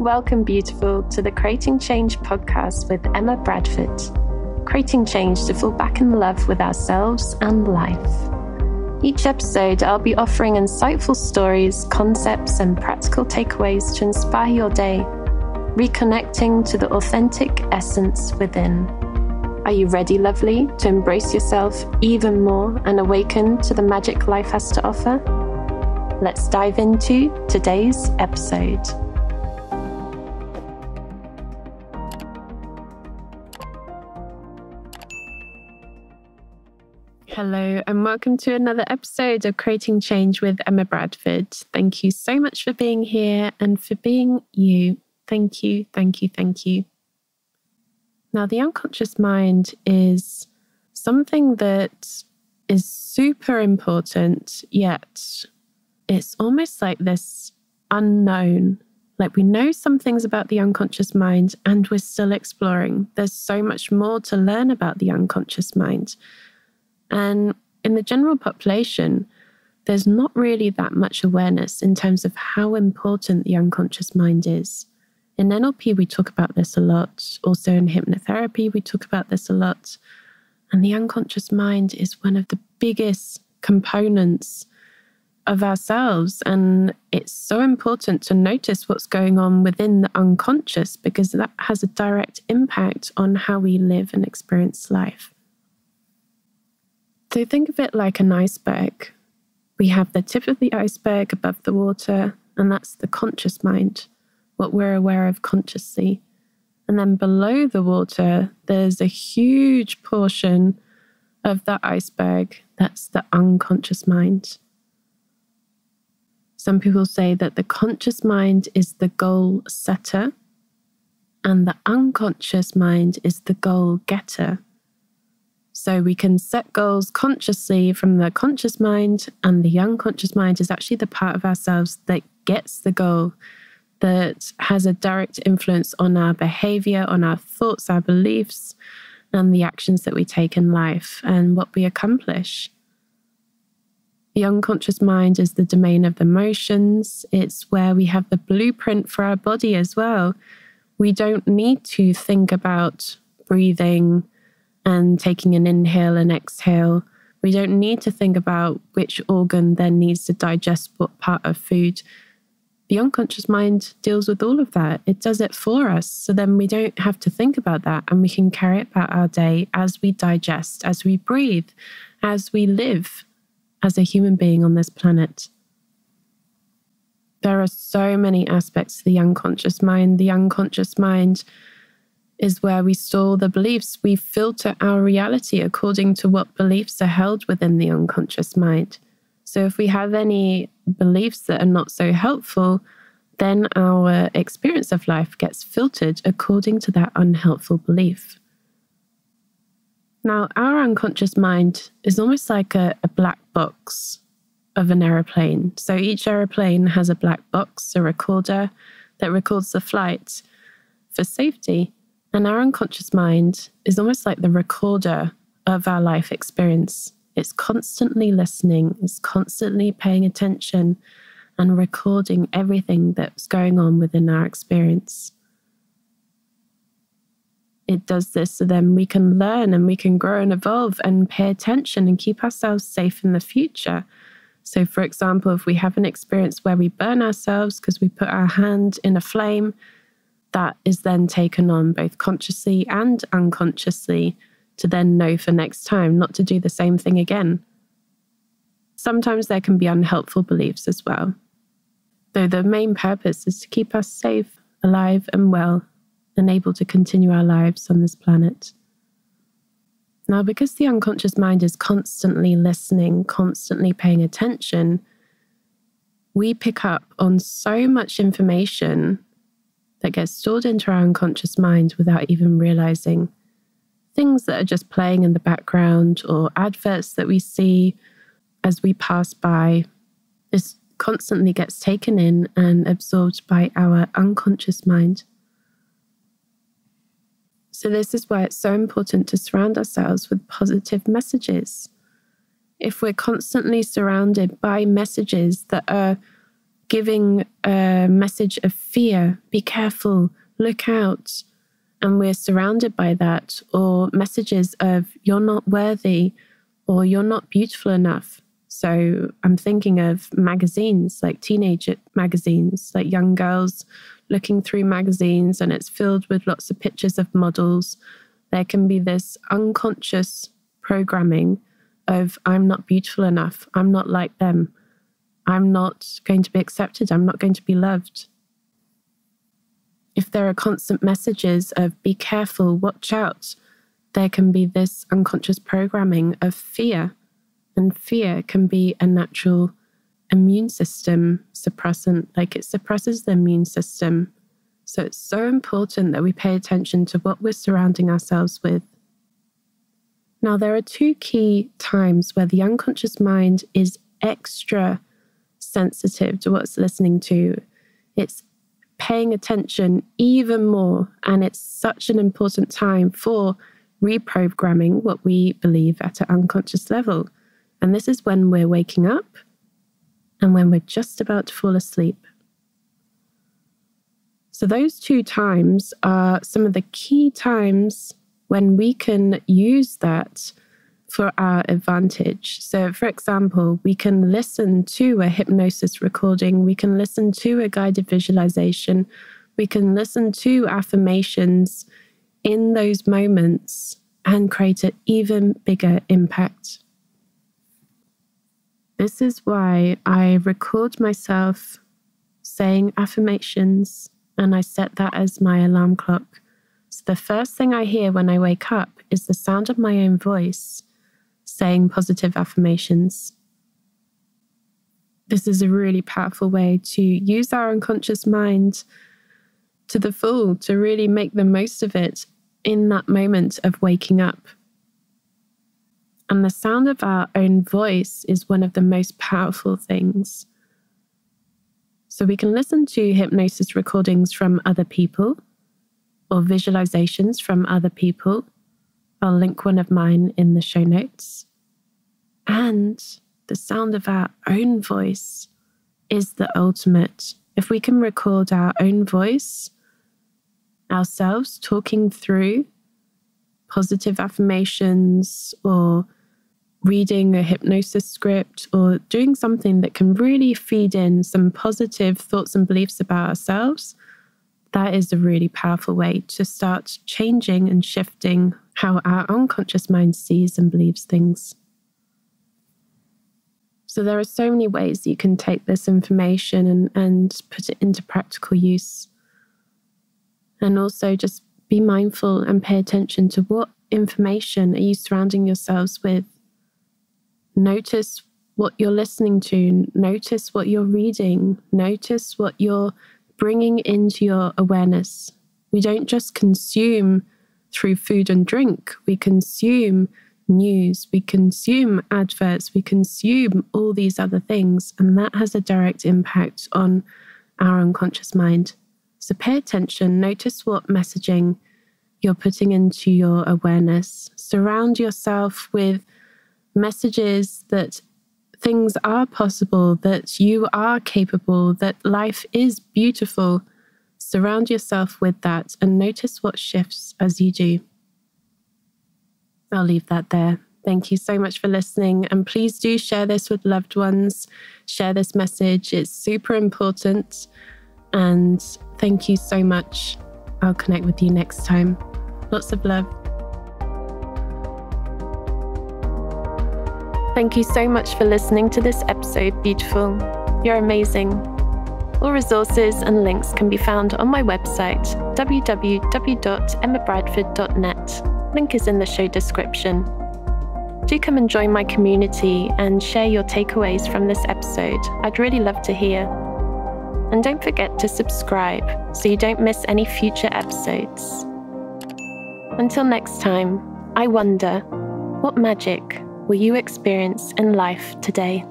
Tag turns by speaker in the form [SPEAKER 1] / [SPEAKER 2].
[SPEAKER 1] Welcome, beautiful, to the Creating Change podcast with Emma Bradford. Creating change to fall back in love with ourselves and life. Each episode, I'll be offering insightful stories, concepts, and practical takeaways to inspire your day, reconnecting to the authentic essence within. Are you ready, lovely, to embrace yourself even more and awaken to the magic life has to offer? Let's dive into today's episode. Hello, and welcome to another episode of Creating Change with Emma Bradford. Thank you so much for being here and for being you. Thank you, thank you, thank you. Now, the unconscious mind is something that is super important, yet it's almost like this unknown. Like we know some things about the unconscious mind and we're still exploring. There's so much more to learn about the unconscious mind. And in the general population, there's not really that much awareness in terms of how important the unconscious mind is. In NLP, we talk about this a lot. Also, in hypnotherapy, we talk about this a lot. And the unconscious mind is one of the biggest components of ourselves. And it's so important to notice what's going on within the unconscious because that has a direct impact on how we live and experience life. So think of it like an iceberg. We have the tip of the iceberg above the water, and that's the conscious mind, what we're aware of consciously. And then below the water, there's a huge portion of that iceberg that's the unconscious mind. Some people say that the conscious mind is the goal setter, and the unconscious mind is the goal getter. So we can set goals consciously from the conscious mind, and the unconscious mind is actually the part of ourselves that gets the goal, that has a direct influence on our behavior, on our thoughts, our beliefs, and the actions that we take in life and what we accomplish. The unconscious mind is the domain of emotions. It's where we have the blueprint for our body as well. We don't need to think about breathing and taking an inhale and exhale. We don't need to think about which organ then needs to digest what part of food. The unconscious mind deals with all of that. It does it for us. So then we don't have to think about that and we can carry it about our day as we digest, as we breathe, as we live as a human being on this planet. There are so many aspects to the unconscious mind. The unconscious mind is where we store the beliefs. We filter our reality according to what beliefs are held within the unconscious mind. So if we have any beliefs that are not so helpful, then our experience of life gets filtered according to that unhelpful belief. Now, our unconscious mind is almost like a, a black box of an aeroplane. So each aeroplane has a black box, a recorder that records the flight for safety. And our unconscious mind is almost like the recorder of our life experience. It's constantly listening, it's constantly paying attention and recording everything that's going on within our experience. It does this so then we can learn and we can grow and evolve and pay attention and keep ourselves safe in the future. So, for example, if we have an experience where we burn ourselves because we put our hand in a flame, that is then taken on both consciously and unconsciously to then know for next time not to do the same thing again. Sometimes there can be unhelpful beliefs as well, though the main purpose is to keep us safe, alive, and well, and able to continue our lives on this planet. Now, because the unconscious mind is constantly listening, constantly paying attention, we pick up on so much information that gets stored into our unconscious mind without even realizing. Things that are just playing in the background or adverts that we see as we pass by. This constantly gets taken in and absorbed by our unconscious mind. So, this is why it's so important to surround ourselves with positive messages. If we're constantly surrounded by messages that are giving a message of fear, be careful, look out, and we're surrounded by that, or messages of you're not worthy or you're not beautiful enough. So I'm thinking of magazines, like teenage magazines, like young girls looking through magazines, and it's filled with lots of pictures of models. There can be this unconscious programming of I'm not beautiful enough, I'm not like them, I'm not going to be accepted, I'm not going to be loved. If there are constant messages of be careful, watch out, there can be this unconscious programming of fear. And fear can be a natural immune system suppressant, like it suppresses the immune system. So it's so important that we pay attention to what we're surrounding ourselves with. Now, there are two key times where the unconscious mind is extra sensitive to what's listening to. It's paying attention even more, and it's such an important time for reprogramming what we believe at an unconscious level. And this is when we're waking up and when we're just about to fall asleep. So, those two times are some of the key times when we can use that for our advantage. So, for example, we can listen to a hypnosis recording, we can listen to a guided visualization, we can listen to affirmations in those moments and create an even bigger impact. This is why I record myself saying affirmations and I set that as my alarm clock. So the first thing I hear when I wake up is the sound of my own voice saying positive affirmations. This is a really powerful way to use our unconscious mind to the full, to really make the most of it in that moment of waking up. And the sound of our own voice is one of the most powerful things. So we can listen to hypnosis recordings from other people or visualizations from other people. I'll link one of mine in the show notes. And the sound of our own voice is the ultimate. If we can record our own voice, ourselves talking through positive affirmations or reading a hypnosis script or doing something that can really feed in some positive thoughts and beliefs about ourselves, that is a really powerful way to start changing and shifting how our unconscious mind sees and believes things. So, there are so many ways you can take this information and, and put it into practical use. And also just be mindful and pay attention to what information are you surrounding yourselves with. Notice what you're listening to, notice what you're reading, notice what you're bringing into your awareness. We don't just consume through food and drink, we consume news, we consume adverts, we consume all these other things, and that has a direct impact on our unconscious mind. So pay attention, notice what messaging you're putting into your awareness. Surround yourself with messages that things are possible, that you are capable, that life is beautiful. Surround yourself with that and notice what shifts as you do. I'll leave that there. Thank you so much for listening. And please do share this with loved ones. Share this message, it's super important. And thank you so much. I'll connect with you next time. Lots of love. Thank you so much for listening to this episode, beautiful. You're amazing. All resources and links can be found on my website, www.emmabradford.net. Link is in the show description. Do come and join my community and share your takeaways from this episode. I'd really love to hear. And don't forget to subscribe so you don't miss any future episodes. Until next time, I wonder what magic will you experience in life today?